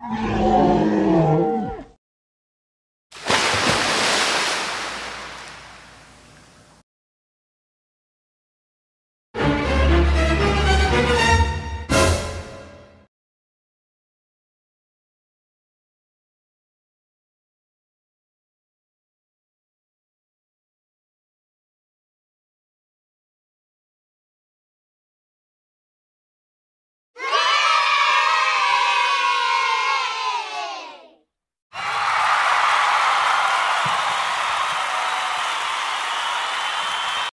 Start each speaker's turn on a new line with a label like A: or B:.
A: Música